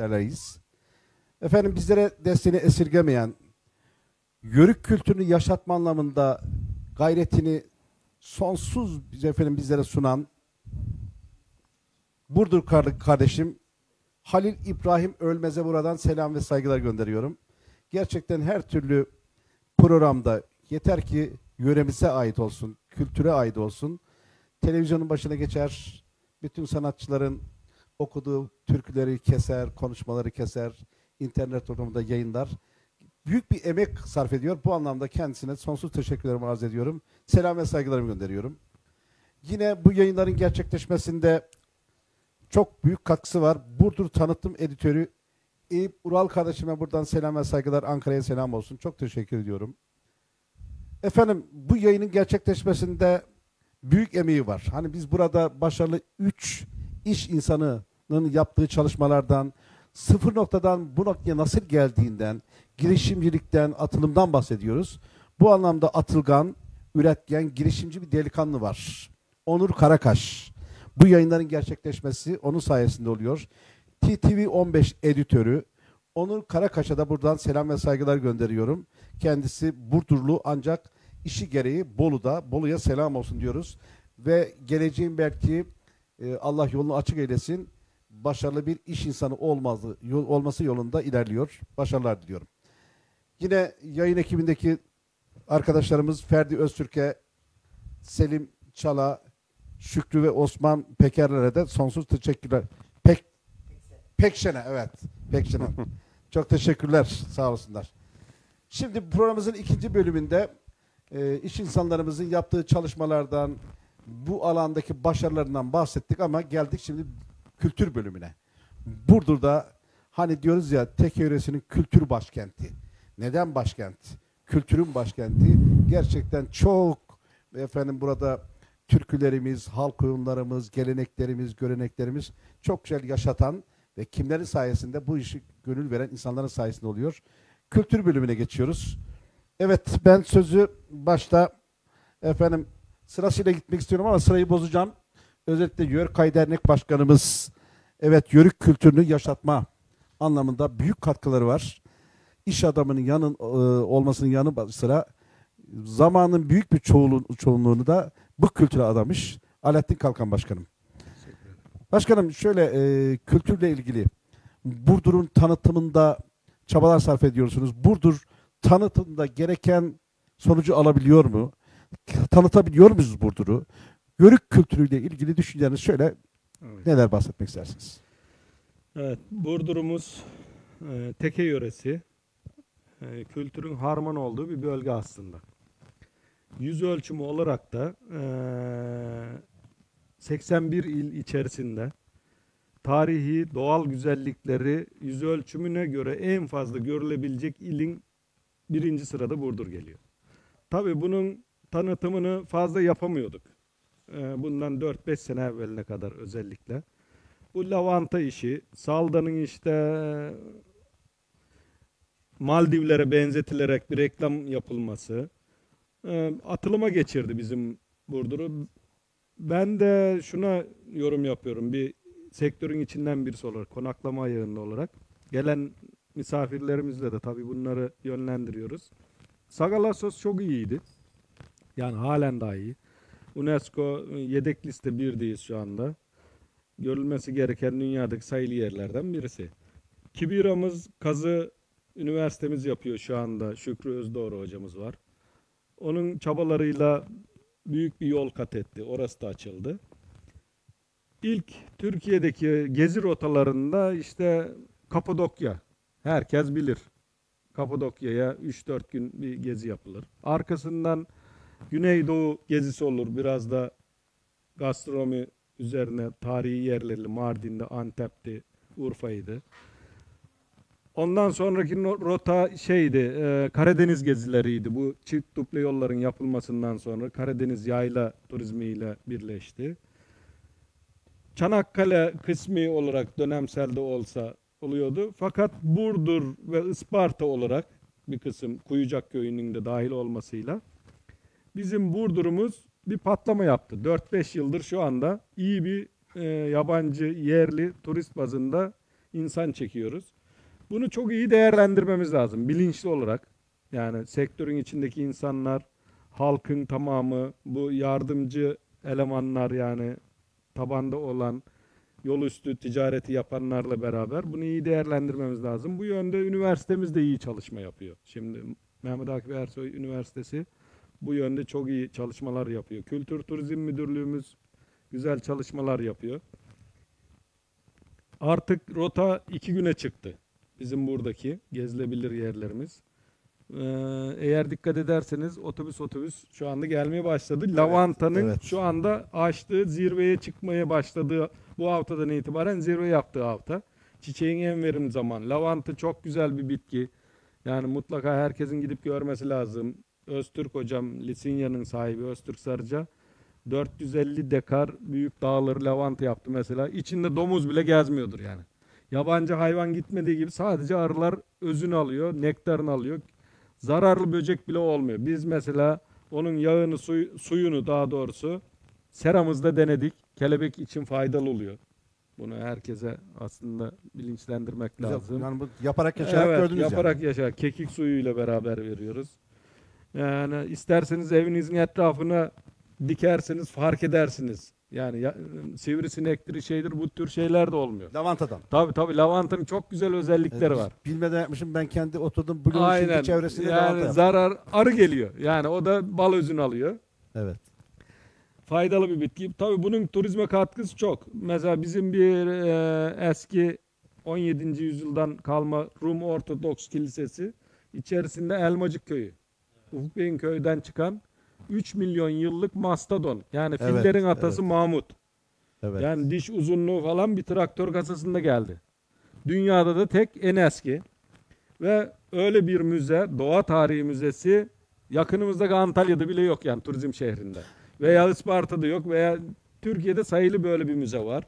sizlerleyiz. Efendim bizlere desteğini esirgemeyen, yörük kültürünü yaşatma anlamında gayretini sonsuz bize efendim bizlere sunan Burdur kar- kardeşim Halil İbrahim Ölmez'e buradan selam ve saygılar gönderiyorum. Gerçekten her türlü programda yeter ki yöremize ait olsun, kültüre ait olsun. Televizyonun başına geçer, bütün sanatçıların okuduğu türküleri keser, konuşmaları keser, internet ortamında yayınlar. Büyük bir emek sarf ediyor. Bu anlamda kendisine sonsuz teşekkürlerimi arz ediyorum. Selam ve saygılarımı gönderiyorum. Yine bu yayınların gerçekleşmesinde çok büyük katkısı var. Burdur Tanıtım Editörü Eyüp Ural kardeşime buradan selam ve saygılar. Ankara'ya selam olsun. Çok teşekkür ediyorum. Efendim bu yayının gerçekleşmesinde büyük emeği var. Hani biz burada başarılı 3 iş insanının yaptığı çalışmalardan, sıfır noktadan bu noktaya nasıl geldiğinden, girişimcilikten, atılımdan bahsediyoruz. Bu anlamda atılgan, üretken, girişimci bir delikanlı var. Onur Karakaş. Bu yayınların gerçekleşmesi onun sayesinde oluyor. TTV 15 editörü Onur Karakaş'a da buradan selam ve saygılar gönderiyorum. Kendisi Burdurlu ancak işi gereği Bolu'da. Bolu'ya selam olsun diyoruz. Ve geleceğin belki e, Allah yolunu açık eylesin. Başarılı bir iş insanı olmazı, yol, olması yolunda ilerliyor. Başarılar diliyorum. Yine yayın ekibindeki arkadaşlarımız Ferdi Öztürk'e, Selim Çala, Şükrü ve Osman Pekerler'e de sonsuz teşekkürler. Pek Pekşen'e evet. Pekşen'e. Çok teşekkürler. Sağ olsunlar. Şimdi programımızın ikinci bölümünde e, iş insanlarımızın yaptığı çalışmalardan, bu alandaki başarılarından bahsettik ama geldik şimdi kültür bölümüne. Burdur'da hani diyoruz ya tek yöresinin kültür başkenti. Neden başkent? Kültürün başkenti. Gerçekten çok efendim burada türkülerimiz, halk oyunlarımız, geleneklerimiz, göreneklerimiz çok güzel yaşatan ve kimlerin sayesinde bu işi gönül veren insanların sayesinde oluyor. Kültür bölümüne geçiyoruz. Evet ben sözü başta efendim sırasıyla gitmek istiyorum ama sırayı bozacağım. Özellikle Yörkay Dernek Başkanımız evet yörük kültürünü yaşatma anlamında büyük katkıları var. İş adamının yanın e, olmasının yanı sıra zamanın büyük bir çoğunluğunu, çoğunluğunu da bu kültüre adamış. Alaaddin Kalkan Başkanım. Başkanım şöyle e, kültürle ilgili Burdur'un tanıtımında çabalar sarf ediyorsunuz. Burdur tanıtımda gereken sonucu alabiliyor mu? Tanıtabiliyor muyuz Burdur'u? Yörük kültürüyle ilgili düşünceleriniz şöyle Evet. neler bahsetmek istersiniz? Evet, Burdur'umuz e, teke yöresi. E, kültürün harman olduğu bir bölge aslında. Yüz ölçümü olarak da e, 81 il içerisinde tarihi doğal güzellikleri yüz ölçümüne göre en fazla görülebilecek ilin birinci sırada Burdur geliyor. Tabii bunun tanıtımını fazla yapamıyorduk. E, bundan 4-5 sene evveline kadar özellikle. Bu lavanta işi, Salda'nın işte Maldivlere benzetilerek bir reklam yapılması e, atılıma geçirdi bizim Burdur'u. Ben de şuna yorum yapıyorum. Bir sektörün içinden birisi olarak, konaklama ayağında olarak. Gelen misafirlerimizle de tabii bunları yönlendiriyoruz. Sagalassos çok iyiydi. Yani halen daha iyi. UNESCO yedek liste birdeyiz şu anda görülmesi gereken dünyadaki sayılı yerlerden birisi. Kibiramız kazı üniversitemiz yapıyor şu anda. Şükrü Özdoğru hocamız var. Onun çabalarıyla büyük bir yol kat etti. Orası da açıldı. İlk Türkiye'deki gezi rotalarında işte Kapadokya. Herkes bilir. Kapadokya'ya 3-4 gün bir gezi yapılır. Arkasından Güneydoğu gezisi olur. Biraz da gastronomi üzerine tarihi yerleri Mardin'de, Antep'ti, Urfa'ydı. Ondan sonraki rota şeydi, e, Karadeniz gezileriydi. Bu çift duble yolların yapılmasından sonra Karadeniz yayla turizmiyle birleşti. Çanakkale kısmi olarak dönemselde olsa oluyordu. Fakat Burdur ve Isparta olarak bir kısım Kuyucak köyünün de dahil olmasıyla bizim Burdur'umuz bir patlama yaptı. 4-5 yıldır şu anda iyi bir e, yabancı yerli turist bazında insan çekiyoruz. Bunu çok iyi değerlendirmemiz lazım bilinçli olarak. Yani sektörün içindeki insanlar, halkın tamamı, bu yardımcı elemanlar yani tabanda olan yol üstü ticareti yapanlarla beraber bunu iyi değerlendirmemiz lazım. Bu yönde üniversitemiz de iyi çalışma yapıyor. Şimdi Mehmet Akif Ersoy Üniversitesi bu yönde çok iyi çalışmalar yapıyor. Kültür Turizm Müdürlüğümüz güzel çalışmalar yapıyor. Artık rota iki güne çıktı. Bizim buradaki gezilebilir yerlerimiz. Ee, eğer dikkat ederseniz otobüs otobüs şu anda gelmeye başladı. Lavanta'nın evet. şu anda açtığı zirveye çıkmaya başladığı bu haftadan itibaren zirve yaptığı hafta. Çiçeğin en verimli zaman. Lavanta çok güzel bir bitki. Yani mutlaka herkesin gidip görmesi lazım. Öztürk hocam, Lisinya'nın sahibi Öztürk Sarıca 450 dekar büyük dağları lavanta yaptı mesela. İçinde domuz bile gezmiyordur yani. Yabancı hayvan gitmediği gibi sadece arılar özünü alıyor, nektarını alıyor. Zararlı böcek bile olmuyor. Biz mesela onun yağını, suyu- suyunu daha doğrusu seramızda denedik. Kelebek için faydalı oluyor. Bunu herkese aslında bilinçlendirmek Güzel. lazım. Yani bu yaparak yaşayarak Evet, gördünüz yani. yaparak yaşa. Kekik suyuyla beraber veriyoruz. Yani isterseniz evinizin etrafına dikerseniz fark edersiniz. Yani ya, sivrisinektir şeydir bu tür şeyler de olmuyor. Lavantadan. Tabii tabii lavantanın çok güzel özellikleri Evet, var. Bilmeden yapmışım ben kendi oturdum bloğun Aynen. çevresinde lavanta Yani yaptım. zarar arı geliyor. Yani o da bal özünü alıyor. Evet. Faydalı bir bitki. Tabii bunun turizme katkısı çok. Mesela bizim bir e, eski 17. yüzyıldan kalma Rum Ortodoks Kilisesi içerisinde Elmacık Köyü. Ufuk Bey'in köyden çıkan 3 milyon yıllık mastodon. Yani Evet, fillerin atası evet. Mahmut. Evet. Yani diş uzunluğu falan bir traktör kasasında geldi. Dünyada da tek en eski. Ve öyle bir müze, doğa tarihi müzesi yakınımızda Antalya'da bile yok yani turizm şehrinde. Veya Isparta'da yok veya Türkiye'de sayılı böyle bir müze var.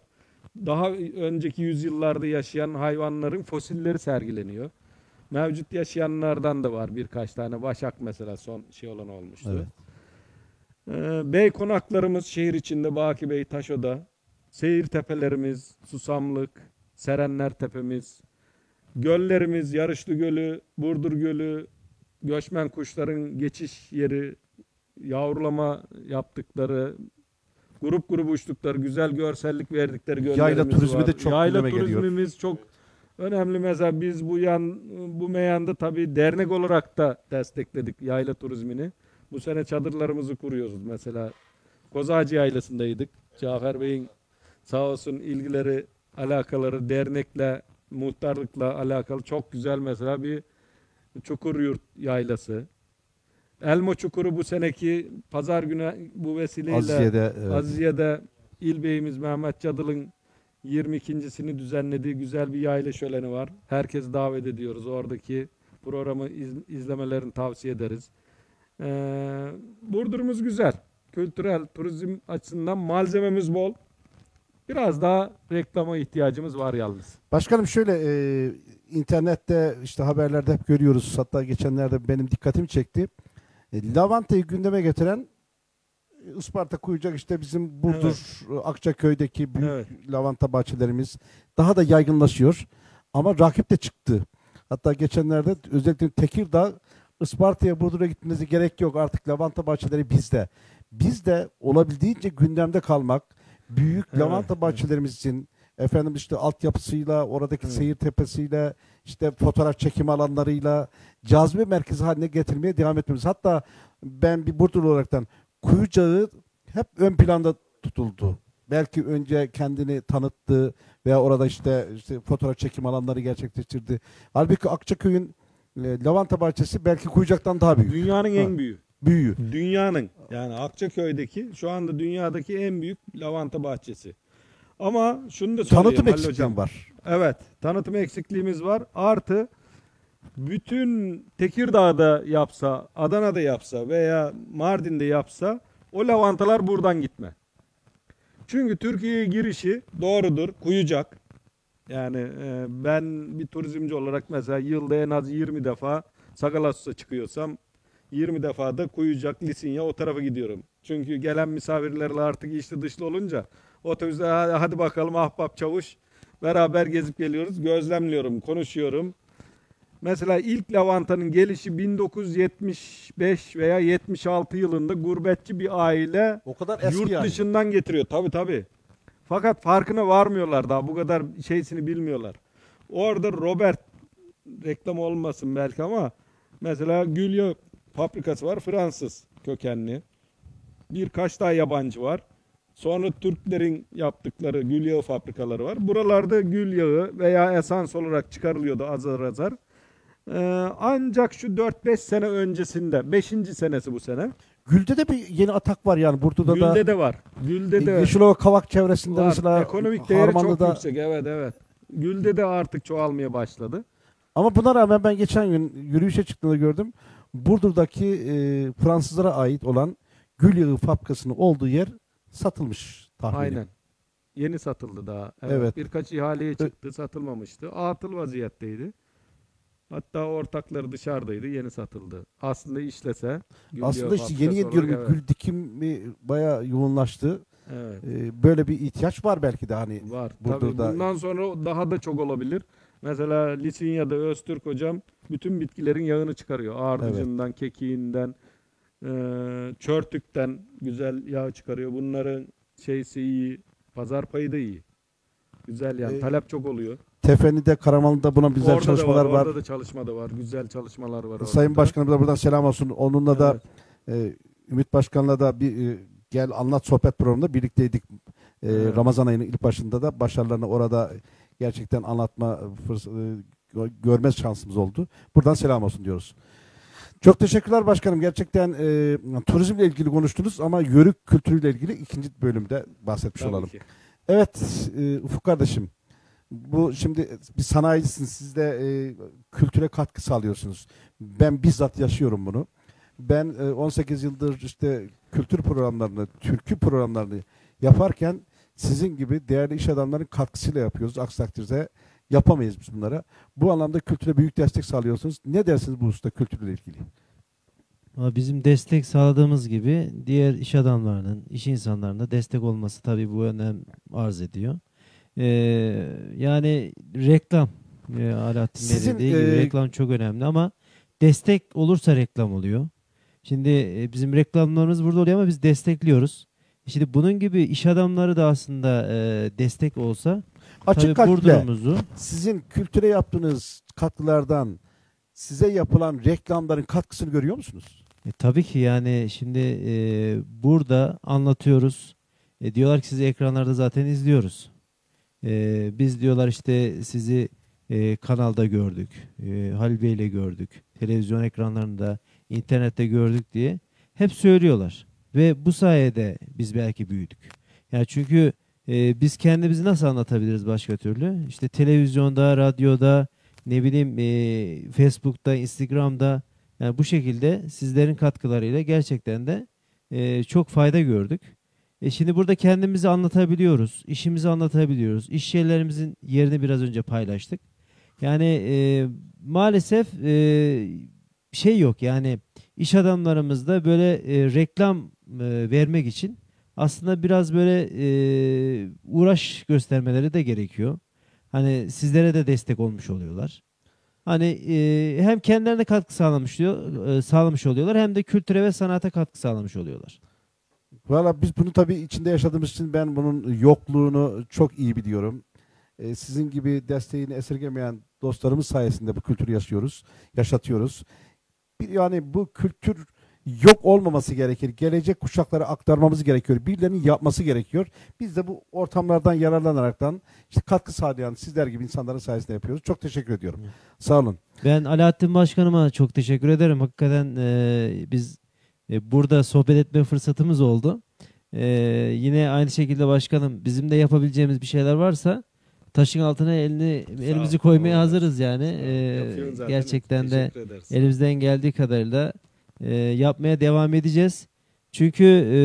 Daha önceki yüzyıllarda yaşayan hayvanların fosilleri sergileniyor. Mevcut yaşayanlardan da var birkaç tane. Başak mesela son şey olan olmuştu. Evet. Ee, bey konaklarımız şehir içinde Baki Bey Taşo'da. Seyir tepelerimiz, Susamlık, Serenler Tepemiz, göllerimiz, Yarışlı Gölü, Burdur Gölü, göçmen kuşların geçiş yeri, yavrulama yaptıkları, grup grup uçtukları, güzel görsellik verdikleri göllerimiz Yayla turizmi var. de çok Yayla gündeme geliyor. turizmimiz çok önemli. Mesela biz bu yan bu meyanda tabii dernek olarak da destekledik yayla turizmini. Bu sene çadırlarımızı kuruyoruz mesela. Kozağacı Yaylası'ndaydık. Cafer Bey'in sağ olsun ilgileri, alakaları dernekle, muhtarlıkla alakalı çok güzel mesela bir çukur yurt yaylası. Elmo Çukuru bu seneki pazar günü bu vesileyle Azize'de evet. Azize'de İl Beyimiz Mehmet Cadıl'ın 22.sini düzenlediği güzel bir yayla şöleni var. Herkes davet ediyoruz. Oradaki programı iz- izlemelerini tavsiye ederiz. Ee, Burdur'umuz güzel. Kültürel, turizm açısından malzememiz bol. Biraz daha reklama ihtiyacımız var yalnız. Başkanım şöyle e, internette işte haberlerde hep görüyoruz. Hatta geçenlerde benim dikkatimi çekti. E, lavantayı gündeme getiren Isparta Kuyucak işte bizim Burdur Akçaköy'deki büyük Evet. lavanta bahçelerimiz daha da yaygınlaşıyor. Ama rakip de çıktı. Hatta geçenlerde özellikle Tekirdağ Isparta'ya Burdur'a gitmenize gerek yok. Artık lavanta bahçeleri bizde. Biz de olabildiğince gündemde kalmak, büyük Evet, lavanta bahçelerimizin efendim işte altyapısıyla, oradaki Evet. seyir tepesiyle, işte fotoğraf çekim alanlarıyla cazibe merkezi haline getirmeye devam etmemiz. Hatta ben bir Burdur olaraktan Kuyucağı hep ön planda tutuldu. Belki önce kendini tanıttı veya orada işte, işte fotoğraf çekim alanları gerçekleştirdi. Halbuki Akçaköy'ün e, lavanta bahçesi belki Kuyucak'tan daha büyük. Dünyanın Ha. en büyüğü. Büyüğü. Dünyanın yani Akçaköy'deki şu anda dünyadaki en büyük lavanta bahçesi. Ama şunu da söyleyeyim Tanıtım Halil eksikliği Hocam. var. Evet, tanıtım eksikliğimiz var. Artı bütün Tekirdağ'da yapsa, Adana'da yapsa veya Mardin'de yapsa o lavantalar buradan gitme. Çünkü Türkiye'ye girişi doğrudur, kuyucak. Yani e, ben bir turizmci olarak mesela yılda en az 20 defa Sakalassus'a çıkıyorsam 20 defa da Kuyucak, Lisinya o tarafa gidiyorum. Çünkü gelen misafirlerle artık içli dışlı olunca otobüste "Ha- hadi bakalım ahbap çavuş Beraber gezip geliyoruz. Gözlemliyorum, konuşuyorum. Mesela ilk lavantanın gelişi 1975 veya 76 yılında gurbetçi bir aile O kadar eski yurt yani. dışından getiriyor. Tabi tabi. Fakat farkına varmıyorlar daha. Bu kadar şeysini bilmiyorlar. Orada Robert reklam olmasın belki ama mesela gül yağı fabrikası var. Fransız kökenli. Birkaç daha yabancı var. Sonra Türklerin yaptıkları gül yağı fabrikaları var. Buralarda gül yağı veya esans olarak çıkarılıyordu azar azar. Ee, ancak şu 4-5 sene öncesinde, 5. senesi bu sene. Gül'de de bir yeni atak var yani. Burada da Gül'de de var. Gül'de de Yeşilova Kavak çevresinde var. mesela Ekonomik değeri çok Harmanlı'da yüksek. Evet evet. Gül'de de artık çoğalmaya başladı. Ama buna rağmen ben geçen gün yürüyüşe çıktığımda gördüm. Burdur'daki e, Fransızlara ait olan gül yağı fabrikasının olduğu yer satılmış tahminim. Aynen. Yeni satıldı daha. Evet. Evet. Birkaç ihaleye çıktı, satılmamıştı. Atıl vaziyetteydi. Hatta ortakları dışarıdaydı, yeni satıldı. Aslında işlese Aslında işte yeni diyorum evet. gül dikimi bayağı yoğunlaştı. Evet. E, böyle bir ihtiyaç var belki de hani. Var. Tabii da- bundan sonra daha da çok olabilir. Mesela Lisinya'da Öztürk hocam bütün bitkilerin yağını çıkarıyor. Ardıcından, kekiğinden, eee, çörtükten güzel yağ çıkarıyor. Bunların şeysi iyi, pazar payı da iyi. Güzel yani. Ee, Talep çok oluyor. Tefeni'de, Karamanlı'da buna güzel orada çalışmalar da var, var. Orada da çalışma da var. Güzel çalışmalar var. Sayın da. Başkanımıza buradan selam olsun. Onunla da Evet. e, Ümit Başkan'la da bir e, gel anlat sohbet programında birlikteydik. E, Evet. Ramazan ayının ilk başında da başarılarını orada gerçekten anlatma fırs- e, gö- görme şansımız oldu. Buradan selam olsun diyoruz. Çok teşekkürler başkanım. Gerçekten e, turizmle ilgili konuştunuz ama yörük kültürüyle ilgili ikinci bölümde bahsetmiş Tabii olalım. ki. Evet e, Ufuk kardeşim. Bu şimdi bir sanayicisiniz. Siz de e, kültüre katkı sağlıyorsunuz. Ben bizzat yaşıyorum bunu. Ben e, 18 yıldır işte kültür programlarını, türkü programlarını yaparken sizin gibi değerli iş adamlarının katkısıyla yapıyoruz. Aksi takdirde yapamayız biz bunlara. Bu anlamda kültüre büyük destek sağlıyorsunuz. Ne dersiniz bu hususta kültürle ilgili? Bizim destek sağladığımız gibi diğer iş adamlarının, iş insanlarına destek olması tabii bu önem arz ediyor. Ee, yani reklam, e, Alaaddin Bey Sizin, dediği gibi e, reklam çok önemli ama destek olursa reklam oluyor. Şimdi e, bizim reklamlarımız burada oluyor ama biz destekliyoruz. Şimdi bunun gibi iş adamları da aslında e, destek olsa Açık kalple sizin kültüre yaptığınız katkılardan size yapılan reklamların katkısını görüyor musunuz? E, tabii ki yani şimdi e, burada anlatıyoruz. E, diyorlar ki sizi ekranlarda zaten izliyoruz. E, biz diyorlar işte sizi e, kanalda gördük. E, Halil Bey'le gördük. Televizyon ekranlarında, internette gördük diye hep söylüyorlar. Ve bu sayede biz belki büyüdük. Yani çünkü e, biz kendimizi nasıl anlatabiliriz başka türlü? İşte televizyonda, radyoda, ne bileyim e, Facebook'ta, Instagram'da yani bu şekilde sizlerin katkılarıyla gerçekten de e, çok fayda gördük. E şimdi burada kendimizi anlatabiliyoruz, işimizi anlatabiliyoruz. İş yerlerimizin yerini biraz önce paylaştık. Yani e, maalesef e, şey yok yani iş adamlarımızda böyle e, reklam e, vermek için aslında biraz böyle e, uğraş göstermeleri de gerekiyor. Hani sizlere de destek olmuş oluyorlar. Hani e, hem kendilerine katkı sağlamış diyor, e, sağlamış oluyorlar hem de kültüre ve sanata katkı sağlamış oluyorlar. Valla biz bunu tabii içinde yaşadığımız için ben bunun yokluğunu çok iyi biliyorum. Ee, sizin gibi desteğini esirgemeyen dostlarımız sayesinde bu kültürü yaşıyoruz, yaşatıyoruz. Bir, yani bu kültür yok olmaması gerekir. Gelecek kuşaklara aktarmamız gerekiyor. Birilerinin yapması gerekiyor. Biz de bu ortamlardan yararlanaraktan işte katkı sağlayan sizler gibi insanların sayesinde yapıyoruz. Çok teşekkür ediyorum. Hı. Sağ olun. Ben Alaaddin Başkanıma çok teşekkür ederim. Hakikaten e, biz burada sohbet etme fırsatımız oldu. E, yine aynı şekilde başkanım bizim de yapabileceğimiz bir şeyler varsa taşın altına elini elimizi ol, koymaya sağ hazırız yani. E, zaten. gerçekten de elimizden geldiği kadarıyla e, yapmaya devam edeceğiz. Çünkü e,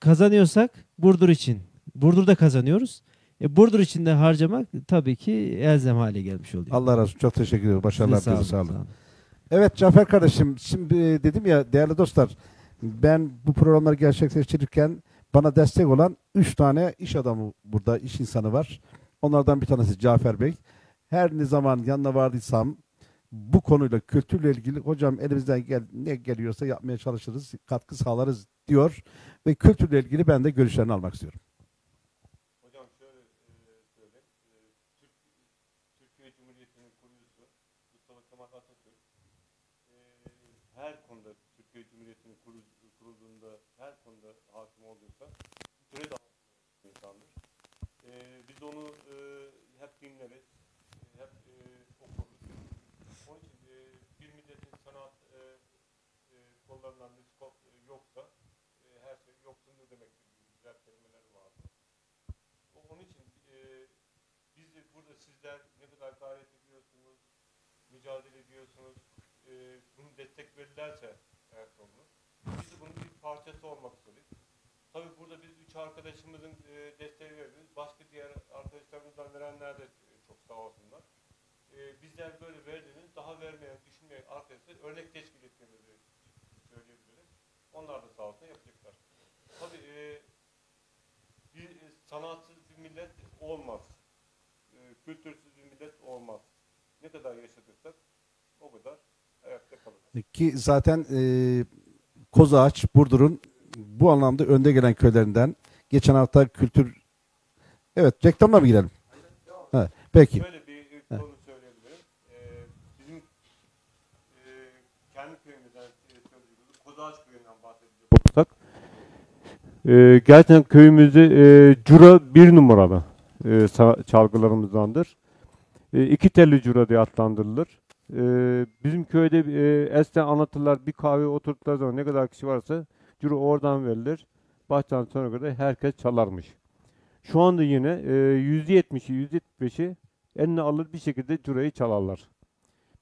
kazanıyorsak Burdur için. Burdur'da kazanıyoruz. E, Burdur için de harcamak tabii ki elzem hale gelmiş oluyor. Allah razı olsun. Çok teşekkür ediyorum. Başarılar Size. Sağ olun. sağ olun. Evet Cafer kardeşim şimdi e, dedim ya değerli dostlar ben bu programları gerçekleştirirken bana destek olan 3 tane iş adamı burada iş insanı var. Onlardan bir tanesi Cafer Bey. Her ne zaman yanına vardıysam bu konuyla kültürle ilgili hocam elimizden gel, ne geliyorsa yapmaya çalışırız, katkı sağlarız diyor ve kültürle ilgili ben de görüşlerini almak istiyorum. Hocam şöyle e, söyleyeyim. E, Türk, Türkiye Cumhuriyeti'nin kurucusu Mustafa Kemal Atatürk e, her konuda Türkiye Cumhuriyeti'nin kuru- kurulduğunda her konuda hakim olduysa süre de insandır. E, biz onu e, hep dinleriz, e, hep e, okuruz. Onun için e, bir milletin sanat e, e, kollarından bir skop e, yoksa e, her şey yoksundur demektir. Güzel kelimeler vardır. O- Onun için e, biz de burada sizler ne kadar gayret ediyorsunuz, mücadele ediyorsunuz, e, bunu destek verirlerse eğer sorunuz, biz de bunun bir parçası olmak isteriz. Tabii burada biz üç arkadaşımızın e, desteği veriyoruz. Başka diğer arkadaşlarımızdan verenler de e, çok sağ olsunlar. E, bizler böyle verdiğiniz, daha vermeyen, düşünmeyen arkadaşlar örnek teşkil ettiğimizi söyleyebiliriz. Onlar da sağ olsun yapacaklar. Tabii e, bir e, sanatsız bir millet olmaz. E, kültürsüz bir millet olmaz. Ne kadar yaşadıksak o kadar ayakta kalır. Ki zaten e, Kozağaç, Burdur'un bu anlamda önde gelen köylerinden. Geçen hafta kültür... Evet, reklamla mı girelim? Ha, peki. Şöyle bir konu söyleyebilirim. E, bizim e, kendi köyümüzden e, söylediğimiz Kozağaç köyünden bahsedecek olursak e, gerçekten köyümüzde e, cura bir numaralı e, çalgılarımızdandır. E, iki telli cura diye adlandırılır. E, bizim köyde e, eskiden anlatırlar bir kahve oturdukları zaman ne kadar kişi varsa cura oradan verilir. Baştan sona kadar herkes çalarmış. Şu anda yine e, %70'i %75'i eline alır bir şekilde curayı çalarlar.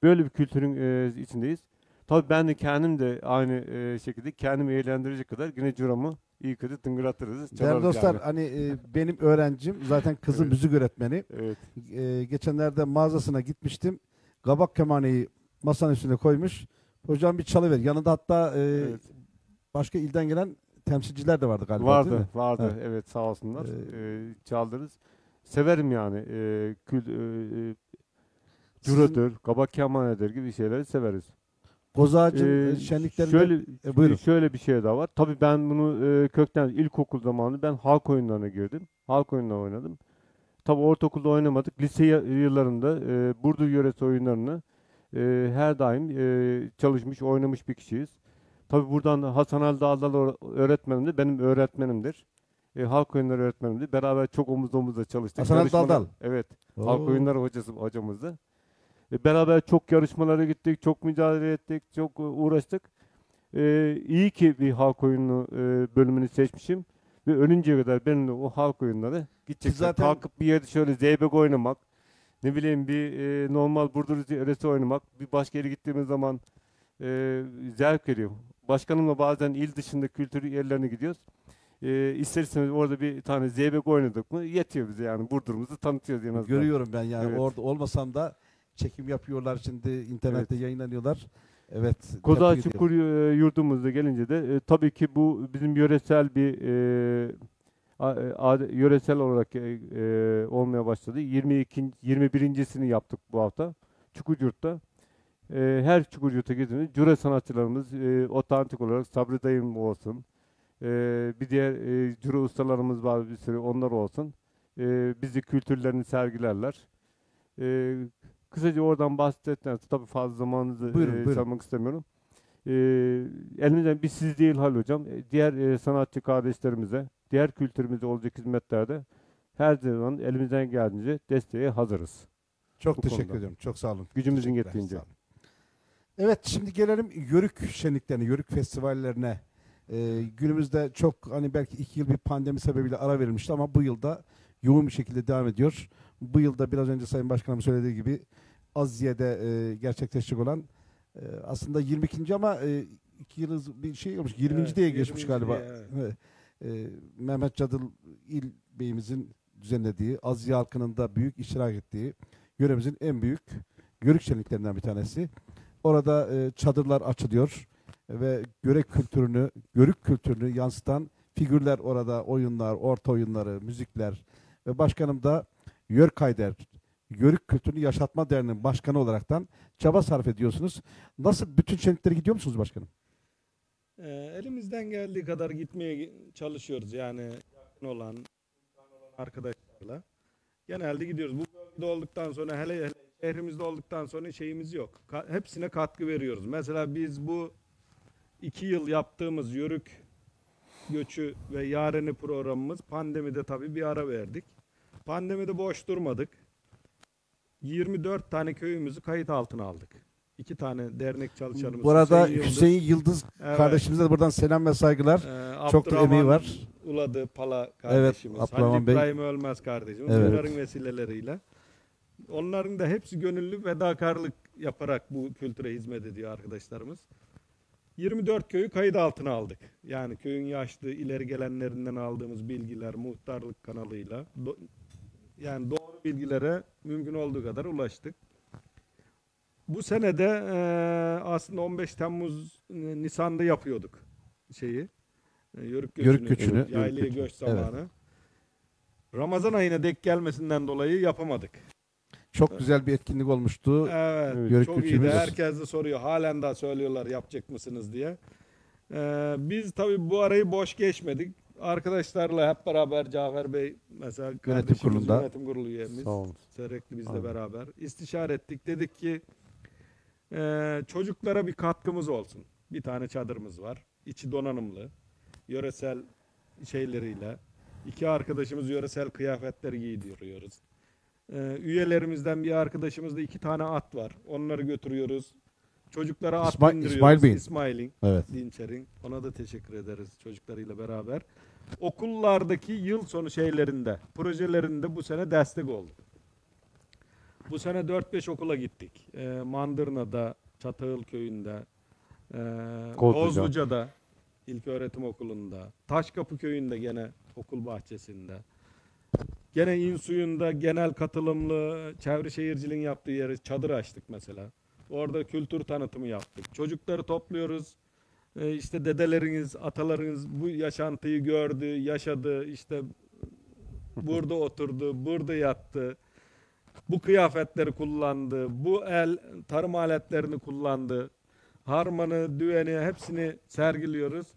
Böyle bir kültürün e, içindeyiz. Tabii ben de kendim de aynı e, şekilde kendimi eğlendirecek kadar yine curamı iyi kötü tıngıratırız. Değerli dostlar yani. hani e, benim öğrencim zaten kızım Evet. müzik öğretmeni. Evet. E, geçenlerde mağazasına gitmiştim. Kabak kemaneyi masanın üstüne koymuş. Hocam bir çalıver. Yanında hatta e, Evet. başka ilden gelen temsilciler de vardı galiba değil Vardı, mi? vardı. Evet. Evet, sağ olsunlar. Ee, Ee, çaldırırız. Severim yani. E, kül, e, e, curadır, kabak kemanedir gibi şeyleri severiz. Kozağaç'ın Ee, şenliklerinde şöyle, E, buyurun. şöyle bir şey daha var. Tabii ben bunu e, kökten ilkokul zamanı ben halk oyunlarına girdim. Halk oyunlarına oynadım. Tabii ortaokulda oynamadık. Lise yıllarında e, Burdur yöresi oyunlarını e, her daim e, çalışmış, oynamış bir kişiyiz. Tabii buradan Hasan Ali Dağdal öğ- öğretmenim de benim öğretmenimdir. E, halk oyunları öğretmenimdi. Beraber çok omuz omuzda çalıştık. Hasan Ali Dağdal. Evet. Oo. Halk oyunları hocası hocamızdı. E, beraber çok yarışmalara gittik, çok mücadele ettik, çok e, uğraştık. E, iyi ki bir halk oyunu e, bölümünü seçmişim ve ölünceye kadar benimle o halk oyunları gidecek. zaten- Kalkıp bir yerde şöyle zeybek oynamak, ne bileyim bir e, normal Burdur yöresi oynamak, bir başka yere gittiğimiz zaman e, zevk veriyor. Başkanımla bazen il dışında kültür yerlerine gidiyoruz. E, ister istemez orada bir tane zeybek oynadık mı yetiyor bize yani Burdur'umuzu tanıtıyoruz en azından. Görüyorum ben yani Evet. orada olmasam da çekim yapıyorlar şimdi internette yayınlanıyorlar. Evet. Koza Çukur e, yurdumuzda gelince de e, tabii ki bu bizim yöresel bir e, e, ade- yöresel olarak e, e, olmaya başladı. 22 21.sini yaptık bu hafta Çukurcurt'ta. E, her Çukurcurt'a gittiğimizde cüre sanatçılarımız e, otantik olarak Sabri Dayım olsun. E, bir diğer e, cüre ustalarımız var bir sürü onlar olsun. E, bizi kültürlerini sergilerler. E, kısaca oradan bahsettikten tabii fazla zamanınızı Buyurun, e, buyurun. çalmak istemiyorum. E, elimizden bir siz değil Halil Hocam. e, Diğer e, sanatçı kardeşlerimize, diğer kültürümüze olacak hizmetlerde her zaman elimizden geldiğince desteğe hazırız. Çok bu teşekkür konuda. ediyorum. Çok sağ olun. Gücümüzün yettiğince. Evet şimdi gelelim Yörük şenliklerine, Yörük festivallerine. Ee, günümüzde çok hani belki iki yıl bir pandemi sebebiyle ara verilmişti ama bu yılda yoğun bir şekilde devam ediyor. Bu yılda biraz önce Sayın Başkanım söylediği gibi Aziye'de e, gerçekleşecek olan e, aslında 22. ama e, iki yıl bir şey olmuş 20. Evet, diye geçmiş 20. galiba. diye, evet. E, Mehmet Cadıl İl Beyimizin düzenlediği, Aziye halkının da büyük iştirak ettiği yöremizin en büyük Yörük şenliklerinden bir tanesi. Orada e, çadırlar açılıyor ve Yörük kültürünü, Yörük kültürünü yansıtan figürler orada, oyunlar, orta oyunları, müzikler ve başkanım da Yörkayder Yörük Kültürünü Yaşatma Derneği'nin başkanı olaraktan çaba sarf ediyorsunuz. Nasıl bütün şenliklere gidiyor musunuz başkanım? Ee, elimizden geldiği kadar gitmeye çalışıyoruz yani yakın olan, olan arkadaşlarla. Genelde gidiyoruz. Bu bölgede olduktan sonra hele, hele şehrimizde olduktan sonra şeyimiz yok. Ka- hepsine katkı veriyoruz. Mesela biz bu iki yıl yaptığımız yörük göçü ve yareni programımız pandemide tabii bir ara verdik. Pandemide boş durmadık. 24 tane köyümüzü kayıt altına aldık. İki tane dernek çalışanımız. Bu arada Hüseyin Yıldız, Hüseyin Yıldız Evet. kardeşimize de buradan selam ve saygılar. Ee, Çok da emeği var. Uladı Pala kardeşimiz. Abdurrahman Halil Bey. İbrahim Ölmez kardeşimiz. Evet. Bunların vesiletleriyle. Onların da hepsi gönüllü fedakarlık yaparak bu kültüre hizmet ediyor arkadaşlarımız. 24 köyü kayıt altına aldık. Yani köyün yaşlı ileri gelenlerinden aldığımız bilgiler muhtarlık kanalıyla yani doğru bilgilere mümkün olduğu kadar ulaştık. Bu sene de eee, aslında 15 Temmuz e, Nisan'da yapıyorduk şeyi. E, Yörük göçünü, Yörük göçünü, yörük göçünü, göç zamanı. Ramazan ayına denk gelmesinden dolayı yapamadık. Çok güzel bir etkinlik olmuştu. Evet, Yörük çok iyiydi. göçümüz. Herkes de soruyor. Halen daha söylüyorlar yapacak mısınız diye. Ee, biz tabii bu arayı boş geçmedik. Arkadaşlarla hep beraber Cafer Bey mesela kardeşimiz, kurulunda. yönetim kurulu üyemiz. Sağ olun. Sürekli bizle Aynen. beraber. istişare ettik. Dedik ki e, çocuklara bir katkımız olsun. Bir tane çadırımız var. İçi donanımlı. Yöresel şeyleriyle. İki arkadaşımız yöresel kıyafetleri giydiriyoruz. E, üyelerimizden bir arkadaşımızda iki tane at var. Onları götürüyoruz. Çocuklara at İsmail- bindiriyoruz. İsmail Bey'in. İsmail'in. Evet. Dinçer'in. Ona da teşekkür ederiz çocuklarıyla beraber. Okullardaki yıl sonu şeylerinde, projelerinde bu sene destek olduk. Bu sene 4-5 okula gittik. Ee, Mandırna'da, Çatağıl köyünde, e, Kozluca. Kozluca'da, İlköğretim Okulu'nda, Taşkapı köyünde gene okul bahçesinde. Gene İnsu'yunda genel katılımlı çevre şehirciliğin yaptığı yere çadır açtık mesela. Orada kültür tanıtımı yaptık. Çocukları topluyoruz. Ee, işte dedeleriniz, atalarınız bu yaşantıyı gördü, yaşadı. işte burada oturdu, burada yattı. Bu kıyafetleri kullandı. Bu el tarım aletlerini kullandı. Harmanı, düğeni hepsini sergiliyoruz.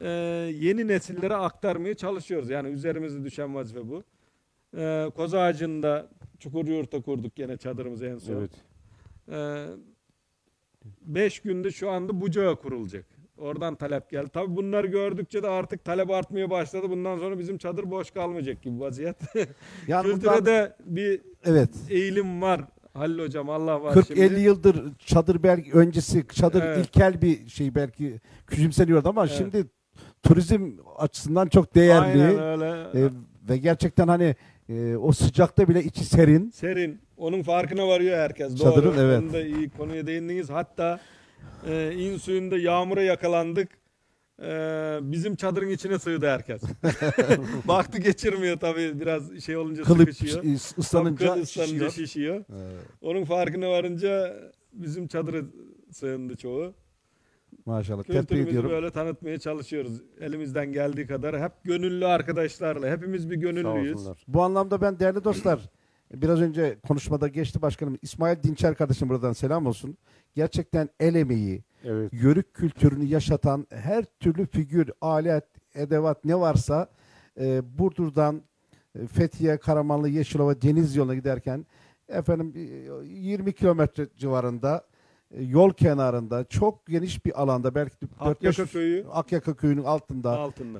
Ee, yeni nesillere aktarmaya çalışıyoruz. Yani üzerimize düşen vazife bu. Ee, Koz ağacında çukur yurtta kurduk gene çadırımızı en son. Evet. Ee, beş günde şu anda bucağı kurulacak. Oradan talep geldi. Tabii bunları gördükçe de artık talep artmaya başladı. Bundan sonra bizim çadır boş kalmayacak gibi vaziyet. Yani Kültüre bundan- de bir evet. eğilim var. Halil hocam Allah var 40-50 şimdi. yıldır çadır belki öncesi çadır Evet. ilkel bir şey belki küçümseniyordu ama Evet. şimdi turizm açısından çok değerli Aynen öyle. E, ve gerçekten hani e, o sıcakta bile içi serin. Serin. Onun farkına varıyor herkes. Çadırın, Doğru. evet. Onu da iyi konuya değindiniz. Hatta e, in suyunda yağmura yakalandık. E, bizim çadırın içine sığdı herkes. Baktı geçirmiyor tabii biraz şey olunca Kılıp sıkışıyor. ıs- ıslanınca kıl ıslanınca şişiyor. şişiyor. Evet, Onun farkına varınca bizim çadıra sığındı çoğu. Maşallah. Tebrik Kültürümüzü ediyorum. böyle tanıtmaya çalışıyoruz. Elimizden geldiği kadar. Hep gönüllü arkadaşlarla. Hepimiz bir gönüllüyüz. Bu anlamda ben değerli dostlar biraz önce konuşmada geçti başkanım İsmail Dinçer kardeşim buradan selam olsun. Gerçekten el emeği, Evet. yörük kültürünü yaşatan her türlü figür, alet, edevat ne varsa e, Burdur'dan e, Fethiye, Karamanlı, Yeşilova, Deniz yoluna giderken efendim e, 20 kilometre civarında e, yol kenarında çok geniş bir alanda belki de dört beş- Akyaka köyü Akyaka köyünün altında altında.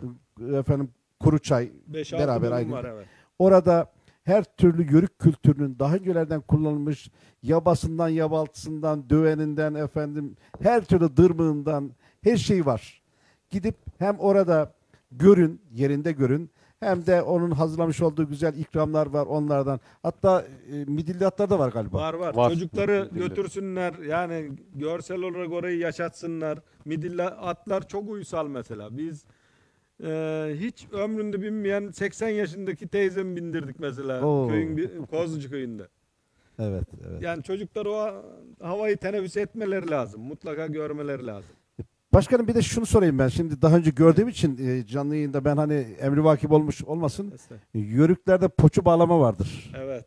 efendim Kuruçay 5-6 beraber aynı. var evet. Orada her türlü yörük kültürünün daha öncelerden kullanılmış yabasından, yabaltısından, döveninden efendim her türlü dırmığından her şey var. Gidip hem orada görün, yerinde görün hem de onun hazırlamış olduğu güzel ikramlar var onlardan. Hatta e, midillatlar da var galiba. Var var. Var. Çocukları Midilli. götürsünler yani görsel olarak orayı yaşatsınlar. Midilli atlar çok uysal mesela. Biz e, hiç ömründe binmeyen 80 yaşındaki teyzemi bindirdik mesela Oo. köyün bir, Kozlucu köyünde. Evet, evet. Yani çocuklar o havayı teneffüs etmeleri lazım. Mutlaka görmeleri lazım. Başkanım bir de şunu sorayım ben. Şimdi daha önce gördüğüm için e, canlı yayında ben hani emri vakip olmuş olmasın. Yörüklerde poçu bağlama vardır. Evet.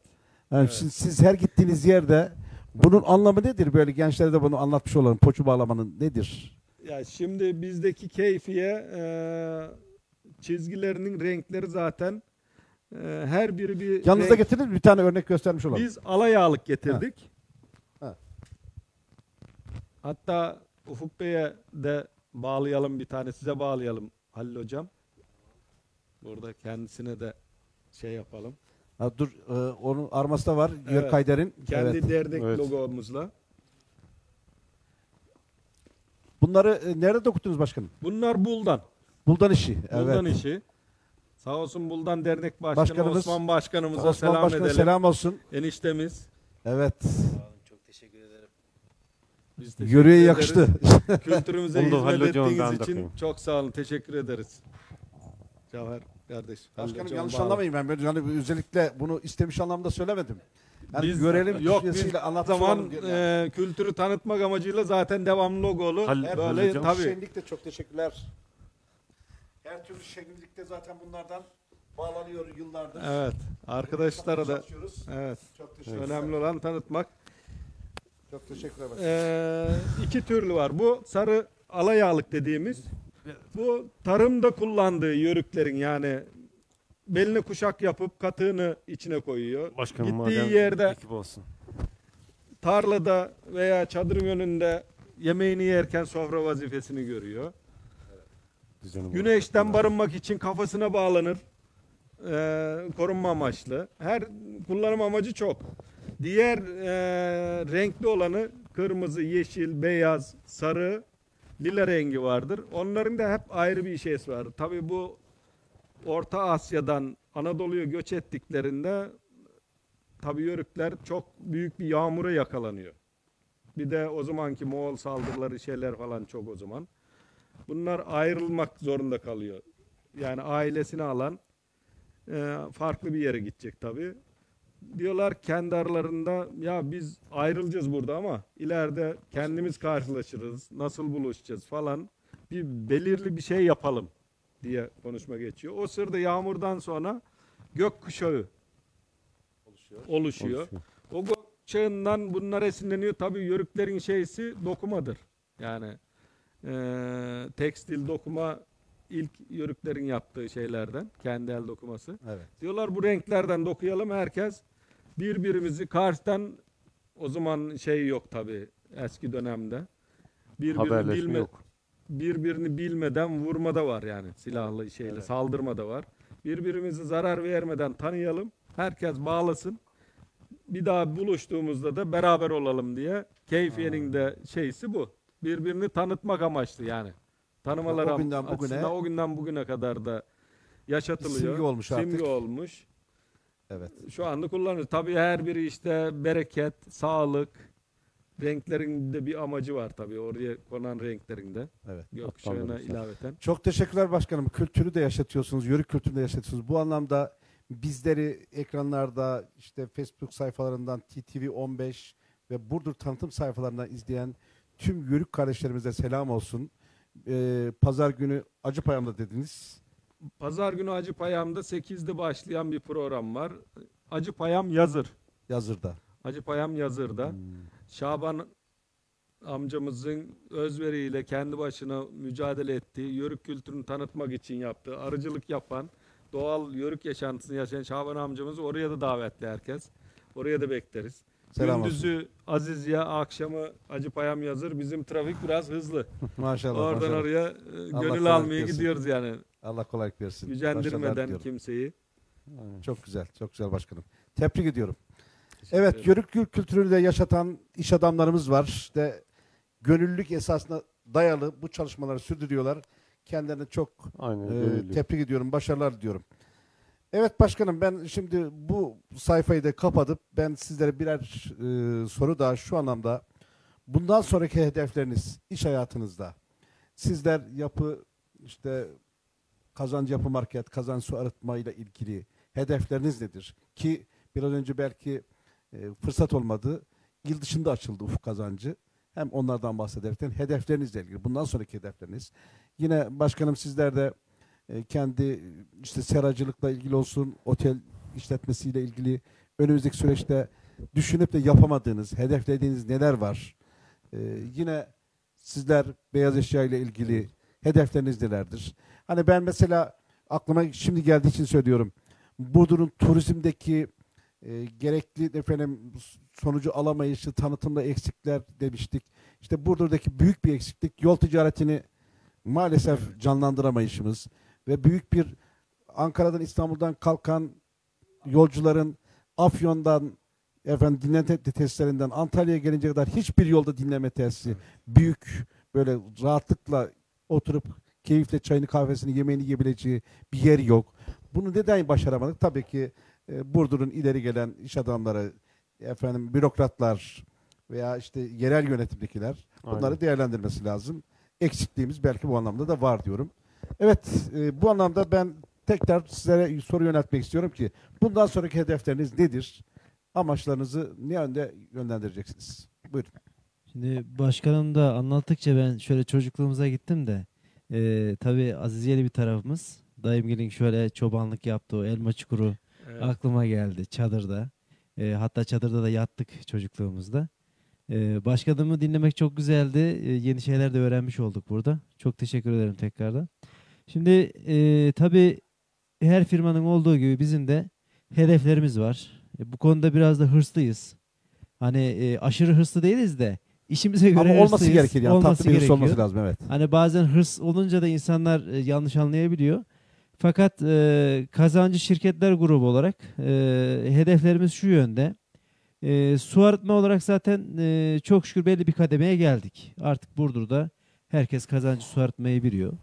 Yani Evet. siz, siz her gittiğiniz yerde bunun anlamı nedir? Böyle gençlere de bunu anlatmış olalım. Poçu bağlamanın nedir? Ya şimdi bizdeki keyfiye e, çizgilerinin renkleri zaten e, her biri bir Yanınıza renk. getirdiniz? Bir tane örnek göstermiş olalım. Biz alayağlık getirdik. Ha. Hatta Ufuk Bey'e de bağlayalım bir tane size bağlayalım Halil Hocam. Burada kendisine de şey yapalım. Ha, dur e, onun arması da var. Evet. Yörkayder'in. Kendi Evet. dernek Evet. logomuzla. Bunları e, nerede dokudunuz başkanım? Bunlar Buldan. Buldan işi. Buldan evet. işi. Sağ olsun Buldan Dernek Başkanı Başkanımız- Osman Başkanımıza Osman selam Başkan'a edelim. selam olsun. Eniştemiz. Evet. Teşekkür. Biz teşekkür yakıştı. Kültürümüze hizmet ben ettiğiniz de için koyayım. çok sağ olun. Teşekkür ederiz. Cevher kardeş. Başkanım Hocam yanlış bağlı. anlamayın ben. böyle hani özellikle bunu istemiş anlamda söylemedim. Yani Biz- görelim yok biz zaman. Yani. e, kültürü tanıtmak amacıyla zaten devamlı logolu. Halil- Her böyle türlü tabii. şenlikte çok teşekkürler. Her türlü şenlikte zaten bunlardan bağlanıyor yıllardır. Evet. Arkadaşlara da evet. Çok teşekkürler. Önemli olan tanıtmak. Çok teşekkür ederim. Ee, iki türlü var. Bu sarı alayağlık dediğimiz. Bu tarımda kullandığı yörüklerin yani beline kuşak yapıp katığını içine koyuyor. Başkanım Gittiği madem yerde ekip olsun. tarlada veya çadırın önünde yemeğini yerken sofra vazifesini görüyor. Düzenim Güneşten barınmak için kafasına bağlanır. Ee, korunma amaçlı. Her kullanım amacı çok. Diğer e, renkli olanı kırmızı, yeşil, beyaz, sarı, lila rengi vardır. Onların da hep ayrı bir şeysi var. Tabii bu Orta Asya'dan Anadolu'ya göç ettiklerinde tabii yörükler çok büyük bir yağmura yakalanıyor. Bir de o zamanki Moğol saldırıları şeyler falan çok o zaman. Bunlar ayrılmak zorunda kalıyor. Yani ailesini alan e, farklı bir yere gidecek tabii. Diyorlar kendi aralarında ya biz ayrılacağız burada ama ileride kendimiz karşılaşırız. Nasıl buluşacağız falan. Bir belirli bir şey yapalım diye konuşma geçiyor. O sırada yağmurdan sonra gök kuşağı oluşuyor. Oluşuyor. O gök kuşağından bunlar esinleniyor. Tabii yörüklerin şeysi dokumadır. Yani eee, tekstil dokuma ilk yörüklerin yaptığı şeylerden. Kendi el dokuması. Evet. Diyorlar bu renklerden dokuyalım herkes birbirimizi karşıdan o zaman şey yok tabii eski dönemde. Birbirini bilme, yok. birbirini bilmeden vurma da var yani silahlı şeyle Evet. saldırma da var. Birbirimizi zarar vermeden tanıyalım. Herkes bağlasın. Bir daha buluştuğumuzda da beraber olalım diye. Keyfiyenin de şeysi bu. Birbirini tanıtmak amaçlı yani. Tanımaları O günden bugüne- o günden bugüne kadar da yaşatılıyor. Simge olmuş artık. Simge olmuş. Evet. Şu anda kullanıyoruz. Tabii her biri işte bereket, sağlık, renklerin de bir amacı var tabii oraya konan renklerinde. Evet. Gökkuşağına ilaveten. Çok teşekkürler başkanım. Kültürü de yaşatıyorsunuz, yörük kültürünü de yaşatıyorsunuz. Bu anlamda bizleri ekranlarda işte Facebook sayfalarından TTV 15 ve Burdur tanıtım sayfalarından izleyen tüm yörük kardeşlerimize selam olsun. Ee, Pazar günü Acıpayam'da dediniz. Pazar günü Acı Payam'da 8'de başlayan bir program var. Acı Payam Yazır. Yazır'da. Acı Payam Yazır'da. Hmm. Şaban amcamızın özveriyle kendi başına mücadele ettiği, yörük kültürünü tanıtmak için yaptığı, arıcılık yapan, doğal yörük yaşantısını yaşayan Şaban amcamız oraya da davetli herkes. Oraya da bekleriz. Selam olsun. Gündüzü Azizye, akşamı Acı Payam Yazır. Bizim trafik biraz hızlı. Maşallah. Oradan maşallah. oraya e, Allah gönül kolaylık almaya versin. gidiyoruz yani. Allah kolaylık versin. Gücendirmeden kimseyi. Aynen. Çok güzel, çok güzel başkanım. Tebrik ediyorum. Teşekkür Evet, ederim. yörük kül- kültürünü de yaşatan iş adamlarımız var. İşte gönüllülük esasına dayalı bu çalışmaları sürdürüyorlar. Kendilerine çok Aynen. e, tebrik ediyorum, başarılar diliyorum. Evet başkanım ben şimdi bu sayfayı da kapatıp ben sizlere birer e, soru daha şu anlamda bundan sonraki hedefleriniz iş hayatınızda sizler yapı işte kazancı yapı market, kazan su arıtma ile ilgili hedefleriniz nedir? Ki biraz önce belki e, fırsat olmadı. Yıl dışında açıldı ufuk kazancı. Hem onlardan bahsederken hedeflerinizle ilgili, bundan sonraki hedefleriniz. Yine başkanım sizler de e, kendi işte seracılıkla ilgili olsun, otel işletmesiyle ilgili önümüzdeki süreçte düşünüp de yapamadığınız, hedeflediğiniz neler var? E, yine sizler beyaz eşya ile ilgili hedefleriniz nelerdir? Hani ben mesela aklıma şimdi geldiği için söylüyorum. Burdur'un turizmdeki e, gerekli efendim sonucu alamayışı, tanıtımda eksikler demiştik. İşte Burdur'daki büyük bir eksiklik yol ticaretini maalesef canlandıramayışımız ve büyük bir Ankara'dan İstanbul'dan kalkan yolcuların Afyon'dan efendim dinleme te- tesislerinden Antalya'ya gelince kadar hiçbir yolda dinleme tesisi büyük böyle rahatlıkla oturup keyifle çayını kahvesini yemeğini yiyebileceği bir yer yok. Bunu neden başaramadık? Tabii ki e, Burdur'un ileri gelen iş adamları, efendim bürokratlar veya işte yerel yönetimdekiler bunları Aynen. değerlendirmesi lazım. Eksikliğimiz belki bu anlamda da var diyorum. Evet, e, bu anlamda ben tekrar sizlere soru yöneltmek istiyorum ki bundan sonraki hedefleriniz nedir? Amaçlarınızı ne yönde yönlendireceksiniz? Buyurun. Şimdi başkanım da anlattıkça ben şöyle çocukluğumuza gittim de e, tabii Aziziyeli bir tarafımız. Dayımgilin şöyle çobanlık yaptığı o elma çukuru Evet. aklıma geldi çadırda. E, hatta çadırda da yattık çocukluğumuzda. E, başkanımı dinlemek çok güzeldi. E, yeni şeyler de öğrenmiş olduk burada. Çok teşekkür ederim tekrardan. Şimdi e, tabii her firmanın olduğu gibi bizim de hedeflerimiz var. E, bu konuda biraz da hırslıyız. Hani e, aşırı hırslı değiliz de işimize göre Ama olması hırslıyız. gerekir yani. Olması Tatlı bir hırs gerekiyor. olması lazım evet. Hani bazen hırs olunca da insanlar e, yanlış anlayabiliyor. Fakat e, kazancı şirketler grubu olarak e, hedeflerimiz şu yönde. E, su arıtma olarak zaten e, çok şükür belli bir kademeye geldik. Artık Burdur'da herkes kazancı su arıtmayı biliyor.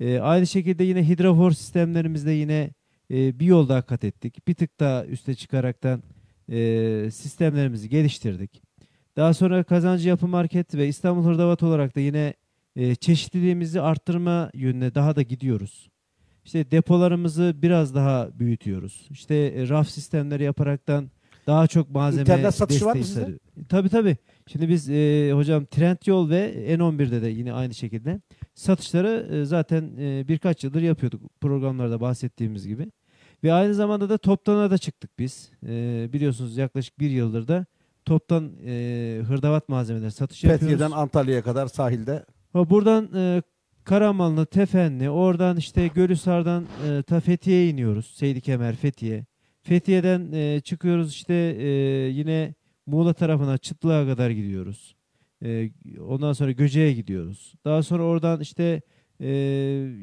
E, aynı şekilde yine hidrofor sistemlerimizde yine e, bir yol daha kat ettik. Bir tık daha üste çıkaraktan e, sistemlerimizi geliştirdik. Daha sonra kazancı yapı market ve İstanbul Hırdavat olarak da yine e, çeşitliliğimizi arttırma yönüne daha da gidiyoruz. İşte depolarımızı biraz daha büyütüyoruz. İşte e, raf sistemleri yaparaktan daha çok malzeme İnternet satışı var mı sizde? Tabii tabii. Şimdi biz e, hocam Trendyol ve N11'de de yine aynı şekilde satışları e, zaten e, birkaç yıldır yapıyorduk programlarda bahsettiğimiz gibi. Ve aynı zamanda da toptana da çıktık biz. E, biliyorsunuz yaklaşık bir yıldır da toptan e, hırdavat malzemeleri satış yapıyoruz. Fethiye'den Antalya'ya kadar sahilde Ha, Buradan e, Karamanlı, Tefenli, oradan işte Gölüsar'dan e, ta Fethiye'ye iniyoruz. Seydi Kemer, Fethiye. Fethiye'den e, çıkıyoruz işte e, yine Muğla tarafına Çıtlığa kadar gidiyoruz. E, ondan sonra Göce'ye gidiyoruz. Daha sonra oradan işte e,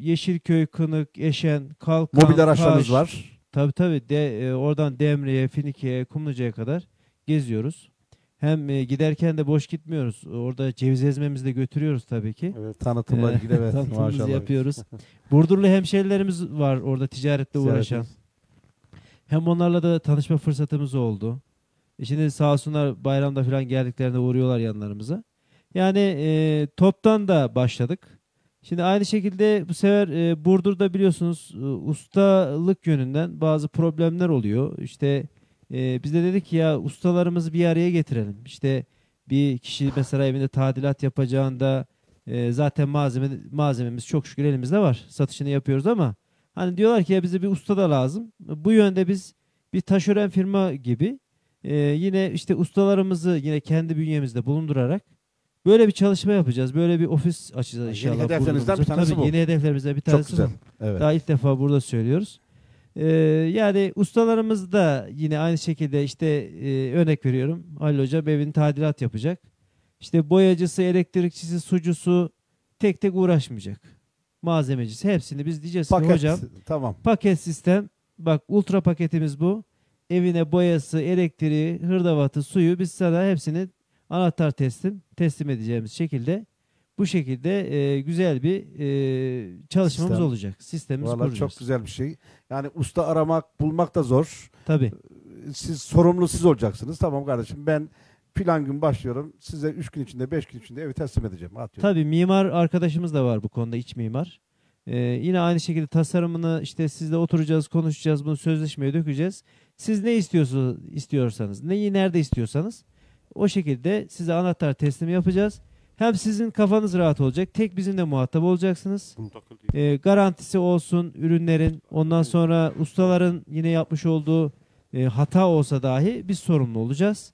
Yeşilköy, Kınık, Eşen, Kalkan, mobil araçlarınız Kaş, var. Tabii tabii. De, e, oradan Demre'ye, Finike'ye, Kumluca'ya kadar geziyoruz. Hem e, giderken de boş gitmiyoruz. Orada ceviz ezmemizi de götürüyoruz tabii ki. Evet, tanıtımla Ee, ilgili evet tanıtımımızı maşallah. yapıyoruz. Burdurlu hemşerilerimiz var orada ticaretle uğraşan. Hem onlarla da tanışma fırsatımız oldu. E Şimdi sağ olsunlar bayramda falan geldiklerinde uğruyorlar yanlarımıza. Yani e, toptan da başladık. Şimdi aynı şekilde bu sefer e, Burdur'da biliyorsunuz e, ustalık yönünden bazı problemler oluyor. İşte e, biz de dedik ki ya ustalarımızı bir araya getirelim. İşte bir kişi mesela evinde tadilat yapacağında e, zaten malzeme malzememiz çok şükür elimizde var. Satışını yapıyoruz ama hani diyorlar ki ya bize bir usta da lazım. Bu yönde biz bir taşören firma gibi e, yine işte ustalarımızı yine kendi bünyemizde bulundurarak böyle bir çalışma yapacağız. Böyle bir ofis açacağız Yeni inşallah. hedeflerinizden bir Burnumuzda. tanesi Tabii bu. Yeni hedeflerimizden bir Çok tanesi güzel. bu. Evet. Daha ilk defa burada söylüyoruz. Ee, yani ustalarımız da yine aynı şekilde işte e, örnek veriyorum. Halil Hocam evin tadilat yapacak. İşte boyacısı, elektrikçisi, sucusu tek tek uğraşmayacak. Malzemecisi hepsini biz diyeceğiz Paket hocam tamam. paket sistem bak ultra paketimiz bu. Evine boyası, elektriği, hırdavatı, suyu biz sana hepsini anahtar teslim teslim edeceğimiz şekilde bu şekilde e, güzel bir e, çalışmamız Sistem. olacak. Sistemimizi Vallahi kuracağız. çok güzel bir şey. Yani usta aramak, bulmak da zor. Tabii. Siz sorumlu siz olacaksınız. Tamam kardeşim ben plan gün başlıyorum. Size 3 gün içinde, 5 gün içinde evi teslim edeceğim. Atıyorum. Tabii mimar arkadaşımız da var bu konuda iç mimar. Ee, yine aynı şekilde tasarımını işte sizle oturacağız, konuşacağız, bunu sözleşmeye dökeceğiz. Siz ne istiyorsunuz, istiyorsanız, neyi nerede istiyorsanız o şekilde size anahtar teslim yapacağız. Hem sizin kafanız rahat olacak. Tek bizimle muhatap olacaksınız. E, garantisi olsun ürünlerin. Ondan sonra ustaların yine yapmış olduğu e, hata olsa dahi biz sorumlu olacağız.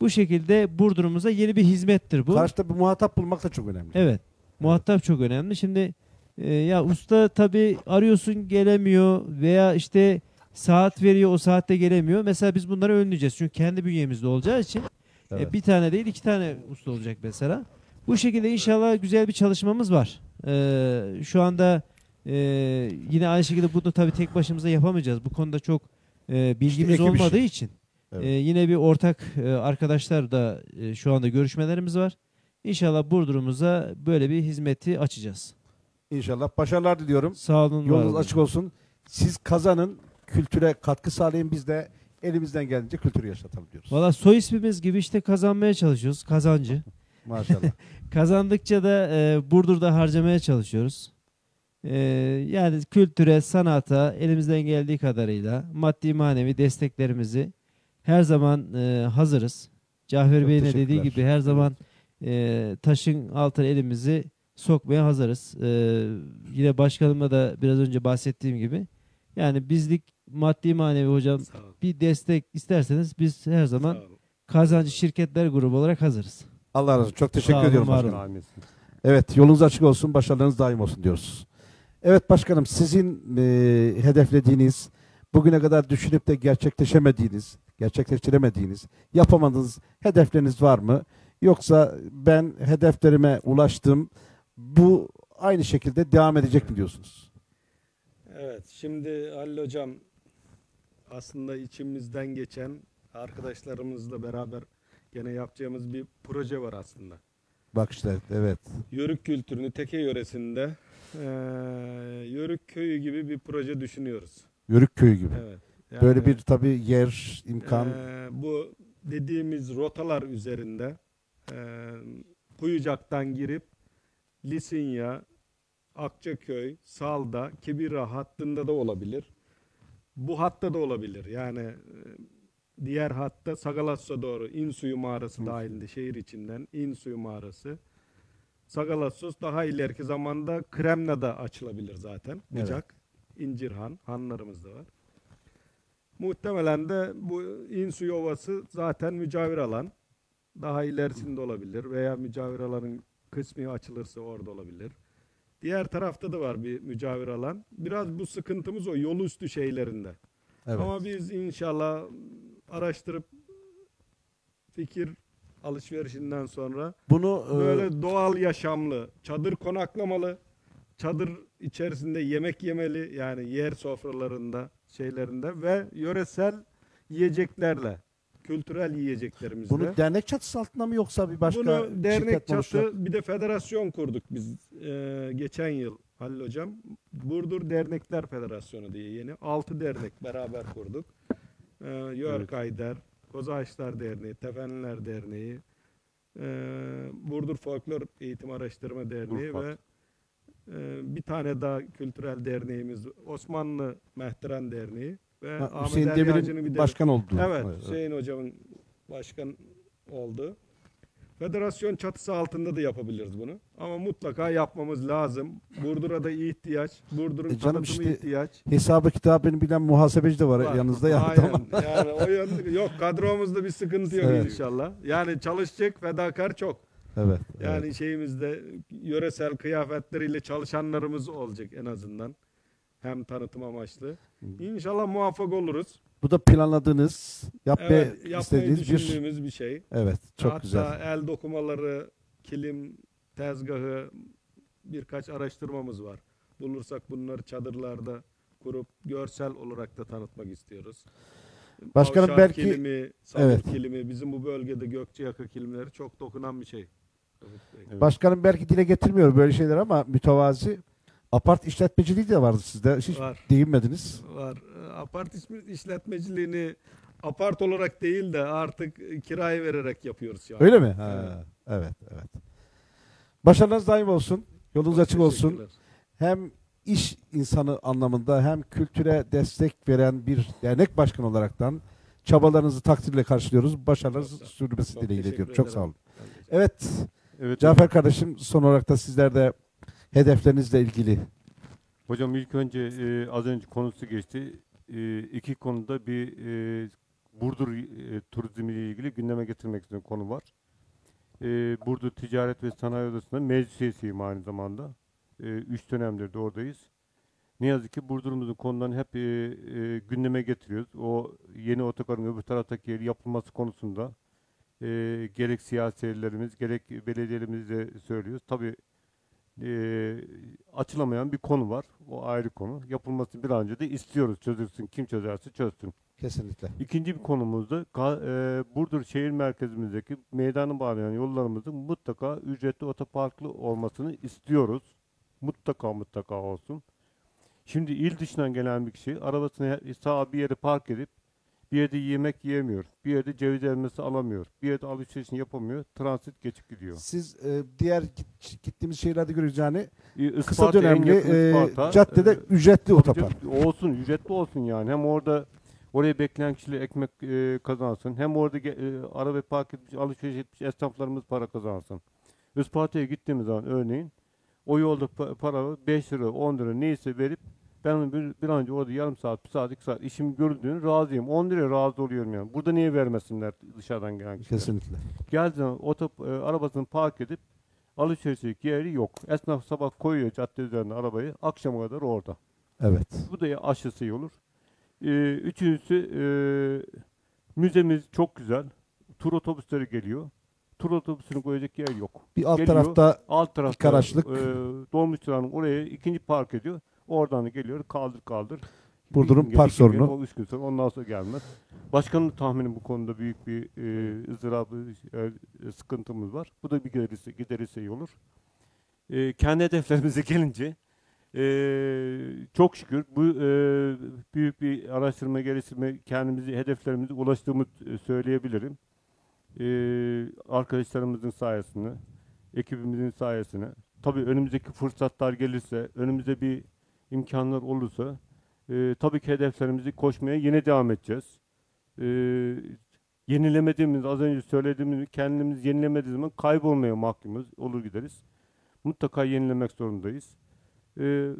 Bu şekilde Burdur'umuza yeni bir hizmettir bu. Karşıda bir muhatap bulmak da çok önemli. Evet. Muhatap çok önemli. Şimdi e, ya usta tabii arıyorsun gelemiyor veya işte saat veriyor o saatte gelemiyor. Mesela biz bunları önleyeceğiz. Çünkü kendi bünyemizde olacağı için e, Evet. bir tane değil iki tane usta olacak mesela. Bu şekilde inşallah güzel bir çalışmamız var. E, şu anda e, yine aynı şekilde bunu tabii tek başımıza yapamayacağız. Bu konuda çok e, bilgimiz işi. olmadığı için. Evet. e, yine bir ortak e, arkadaşlar da e, şu anda görüşmelerimiz var. İnşallah Burdur'umuza böyle bir hizmeti açacağız. İnşallah başarılar diliyorum. Sağ olun. var Yolunuz olun. açık olsun. Siz kazanın, kültüre katkı sağlayın. Biz de elimizden geldiğince kültürü yaşatalım diyoruz. Valla soy ismimiz gibi işte kazanmaya çalışıyoruz. Kazancı. Maşallah. Kazandıkça da e, Burdur'da harcamaya çalışıyoruz. E, yani kültüre, sanata elimizden geldiği kadarıyla maddi manevi desteklerimizi her zaman e, hazırız. Çok Bey'in de dediği gibi her zaman e, taşın altına elimizi sokmaya hazırız. E, yine başkanımla da biraz önce bahsettiğim gibi yani bizlik maddi manevi hocam bir destek isterseniz biz her zaman kazancı şirketler grubu olarak hazırız. Allah razı olsun. Çok teşekkür olun, ediyorum başkanım. Evet yolunuz açık olsun, başarılarınız daim olsun diyoruz. Evet başkanım sizin e, hedeflediğiniz, bugüne kadar düşünüp de gerçekleşemediğiniz, gerçekleştiremediğiniz, yapamadığınız hedefleriniz var mı? Yoksa ben hedeflerime ulaştım, bu aynı şekilde devam edecek mi diyorsunuz? Evet, şimdi Halil Hocam aslında içimizden geçen arkadaşlarımızla beraber gene yapacağımız bir proje var aslında. Bak işte evet. Yörük kültürünü Teke yöresinde eee Yörük köyü gibi bir proje düşünüyoruz. Yörük köyü gibi. Evet. Böyle yani, bir tabii yer, imkan. eee, bu dediğimiz rotalar üzerinde eee Kuyucak'tan girip Lisinya, Akçaköy, Salda, Kibira hattında da olabilir. Bu hatta da olabilir. Yani e, diğer hatta Sagalas'a doğru İnsuyu mağarası dahilinde şehir içinden İnsuyu mağarası. Sagalassos daha ileriki zamanda Kremna'da açılabilir zaten. Evet. Bucak, İncirhan, hanlarımız da var. Muhtemelen de bu İnsuyu Ovası zaten mücavir alan. Daha ilerisinde olabilir veya mücavir alanın kısmı açılırsa orada olabilir. Diğer tarafta da var bir mücavir alan. Biraz bu sıkıntımız o yol üstü şeylerinde. Evet. Ama biz inşallah araştırıp fikir alışverişinden sonra Bunu e, böyle doğal yaşamlı, çadır konaklamalı, çadır içerisinde yemek yemeli yani yer sofralarında şeylerinde ve yöresel yiyeceklerle, kültürel yiyeceklerimizle. bunu dernek çatısı altında mı yoksa bir başka Bunu dernek çatı bir de federasyon kurduk biz e, geçen yıl Halil Hocam. Burdur Dernekler Federasyonu diye yeni 6 dernek beraber kurduk. E, Yörk Ayder, Kozağaçlar Derneği, Tefenliler Derneği, e, Burdur Folklor Eğitim Araştırma Derneği Burfak. ve e, bir tane daha kültürel derneğimiz Osmanlı Mehteren Derneği ve Ha, Ahmet Hüseyin Demir'in bir başkan olduğu. Evet, Hüseyin hocamın başkan oldu. Federasyon çatısı altında da yapabiliriz bunu. Ama mutlaka yapmamız lazım. Burdur'a da ihtiyaç. Burdur'un E canım işte ihtiyaç. Hesabı kitabını bilen muhasebeci de var, Var. yanınızda yani. Aynen. Tamam. Yani o yönde yok kadromuzda bir sıkıntı yok Evet. inşallah. Yani çalışacak fedakar çok. Evet. Yani evet. şeyimizde yöresel kıyafetleriyle çalışanlarımız olacak en azından. Hem tanıtım amaçlı. İnşallah muvaffak oluruz. Bu da planladığınız, yapmaya Evet, istediğiniz bir bir şey. Evet, çok Hatta güzel. el dokumaları, kilim, tezgahı birkaç araştırmamız var. Bulursak bunları çadırlarda kurup görsel olarak da tanıtmak istiyoruz. Başkanım Avşar belki- kilimi, Evet. kilimi bizim bu bölgede Gökçeyaka kilimleri çok dokunan bir şey. Evet. Başkanım belki dile getirmiyor böyle şeyler ama mütevazi apart işletmeciliği de vardı sizde. Hiç Var. değinmediniz. Var. Ee, Apart işletmeciliğini apart olarak değil de artık kiraya vererek yapıyoruz an. Öyle mi? Ha, evet, evet. Başarınız daim olsun. Yolunuz Çok açık olsun. Hem iş insanı anlamında hem kültüre destek veren bir dernek başkanı olaraktan çabalarınızı takdirle karşılıyoruz. Sağ- sürmesi dileğiyle diyorum. Çok sağ olun. Evet. Evet. Cafer kardeşim son olarak da sizler de hedeflerinizle ilgili Hocam ilk önce e, az önce konusu geçti. E, iki konuda bir e, Burdur e, turizmiyle ilgili gündeme getirmek istediğim konu var. E, Burdur Ticaret ve Sanayi Odası'nda meclis üyesiyim aynı zamanda. E, üç dönemdir de oradayız. Ne yazık ki Burdur'umuzun konularını hep e, e, gündeme getiriyoruz. O yeni otogarın öbür taraftaki yeri yapılması konusunda e, gerek siyasilerimiz gerek belediyelerimiz de söylüyoruz. Tabii e, açılamayan bir konu var. O ayrı konu. Yapılması bir an önce de istiyoruz. Çözülsün. Kim çözerse çözsün. kesinlikle. İkinci bir konumuz da Ga- e, Burdur şehir merkezimizdeki meydanı bağlayan yollarımızın mutlaka ücretli otoparklı olmasını istiyoruz. Mutlaka mutlaka olsun. Şimdi il dışından gelen bir kişi arabasını sağa bir yere park edip bir yerde yemek yiyemiyor. Bir yerde ceviz elması alamıyor. Bir yerde alışverişini yapamıyor. Transit geçip gidiyor. Siz e, diğer git- gittiğimiz şehirlerde yani E, kısa Isparta en dönemli e, Isparta. caddede E, ücretli otopark. Olsun, ücretli olsun yani. Hem orada oraya bekleyen kişiler ekmek e, kazansın. Hem orada ge- e, araba park etmiş, alışveriş etmiş esnaflarımız para kazansın. Isparta'ya gittiğimiz zaman örneğin o yolda pa- para 5 lira, 10 lira neyse verip ben bir, bir an önce orada yarım saat, bir saat, iki saat işim gördüğünü razıyım. 10 liraya razı oluyorum yani. Burada niye vermesinler dışarıdan gelen kişiler? Kesinlikle. Geldiği zaman otop, e, arabasını park edip alışverişlik yeri yok. Esnaf sabah koyuyor cadde üzerine arabayı, akşama kadar orada. Evet. Bu da aşısı iyi olur. Ee, üçüncüsü e, müzemiz çok güzel. Tur otobüsleri geliyor. Tur otobüsünü koyacak yer yok. Bir alt Geliyor. tarafta Alt tarafta araçlık. e, dolmuşçuların oraya ikinci park ediyor. Oradan da geliyor kaldır kaldır. Burdur'un park sorunu. O üç gün sonra ondan sonra gelmez. Başkanın tahmini bu konuda büyük bir e, ızdırabı, e, sıkıntımız var. Bu da bir giderirse, giderirse iyi olur. E, kendi hedeflerimize gelince e, çok şükür bu e, büyük bir araştırma geliştirme kendimizi hedeflerimize ulaştığımı e, söyleyebilirim. E, arkadaşlarımızın sayesinde, ekibimizin sayesinde. Tabii önümüzdeki fırsatlar gelirse, önümüzde bir imkanlar olursa e, tabii ki hedeflerimizi koşmaya yine devam edeceğiz. E, yenilemediğimiz, az önce söylediğimiz kendimiz yenilemediğimiz zaman kaybolmaya mahkumuz, olur gideriz. Mutlaka yenilemek zorundayız. E,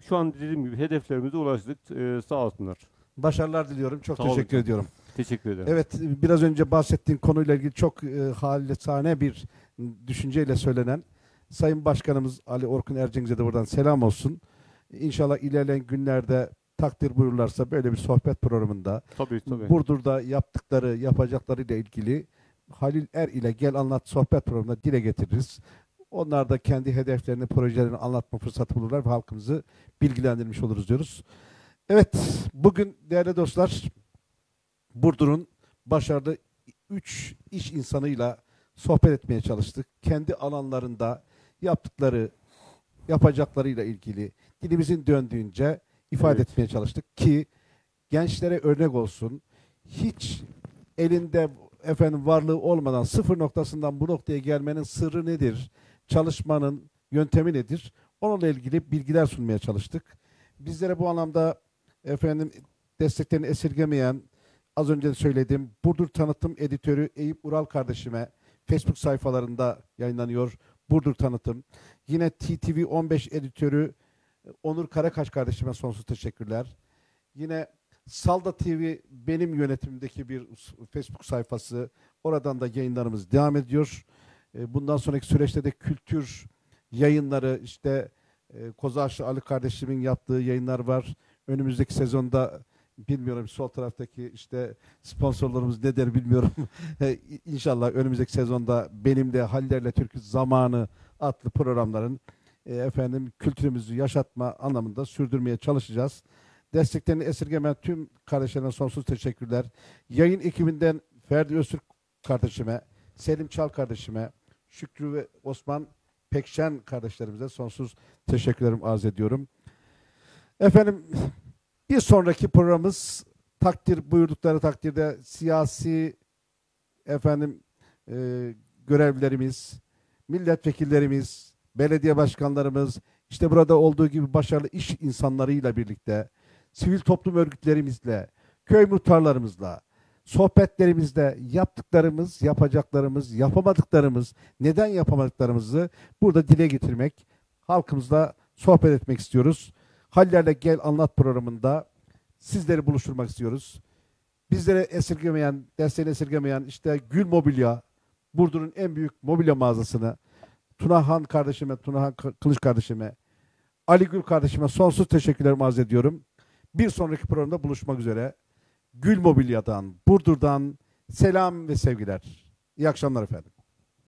şu an dediğim gibi hedeflerimize ulaştık. E, sağ olsunlar. başarılar diliyorum. Çok Sağ teşekkür ediyorum. Teşekkür ederim. Evet biraz önce bahsettiğin konuyla ilgili çok e, halisane bir düşünceyle söylenen Sayın Başkanımız Ali Orkun Ercengiz'e de buradan selam olsun. İnşallah ilerleyen günlerde takdir buyururlarsa böyle bir sohbet programında Tabii tabii. Burdur'da yaptıkları, yapacakları ile ilgili Halil Er ile Gel Anlat sohbet programında dile getiririz. Onlar da kendi hedeflerini, projelerini anlatma fırsatı bulurlar ve halkımızı bilgilendirmiş oluruz diyoruz. Evet, bugün değerli dostlar Burdur'un başarılı 3 iş insanıyla sohbet etmeye çalıştık. Kendi alanlarında yaptıkları, yapacaklarıyla ilgili dilimizin döndüğünce ifade Evet. etmeye çalıştık ki gençlere örnek olsun. Hiç elinde efendim varlığı olmadan sıfır noktasından bu noktaya gelmenin sırrı nedir? Çalışmanın yöntemi nedir? Onunla ilgili bilgiler sunmaya çalıştık. Bizlere bu anlamda efendim desteklerini esirgemeyen az önce de söylediğim Burdur Tanıtım Editörü Eyüp Ural kardeşime Facebook sayfalarında yayınlanıyor. Burdur Tanıtım. Yine TTV 15 editörü Onur Karakaş kardeşime sonsuz teşekkürler. Yine Salda TV benim yönetimimdeki bir Facebook sayfası. Oradan da yayınlarımız devam ediyor. E, Bundan sonraki süreçte de kültür yayınları işte e, Kozaçlı Ali kardeşimin yaptığı yayınlar var. Önümüzdeki sezonda bilmiyorum sol taraftaki işte sponsorlarımız ne der bilmiyorum. E, İnşallah önümüzdeki sezonda benim de Hallerle Türk'ü zamanı adlı programların e, efendim kültürümüzü yaşatma anlamında sürdürmeye çalışacağız. Desteklerini esirgemeyen tüm kardeşlerime sonsuz teşekkürler. Yayın ekibinden Ferdi Öztürk kardeşime, Selim Çal kardeşime, Şükrü ve Osman Pekşen kardeşlerimize sonsuz teşekkürlerimi arz ediyorum. Efendim bir sonraki programımız takdir buyurdukları takdirde siyasi efendim e, görevlilerimiz, milletvekillerimiz, belediye başkanlarımız, işte burada olduğu gibi başarılı iş insanlarıyla birlikte, sivil toplum örgütlerimizle, köy muhtarlarımızla, sohbetlerimizde yaptıklarımız, yapacaklarımız, yapamadıklarımız, neden yapamadıklarımızı burada dile getirmek, halkımızla sohbet etmek istiyoruz. Hallerle Gel Anlat programında sizleri buluşturmak istiyoruz. Bizlere esirgemeyen, desteğini esirgemeyen işte Gül Mobilya, Burdur'un en büyük mobilya mağazasını, Tunahan kardeşime, Tunahan Kılıç kardeşime, Ali Gül kardeşime sonsuz teşekkürlerimi arz ediyorum. Bir sonraki programda buluşmak üzere. Gül Mobilya'dan, Burdur'dan selam ve sevgiler. İyi akşamlar efendim.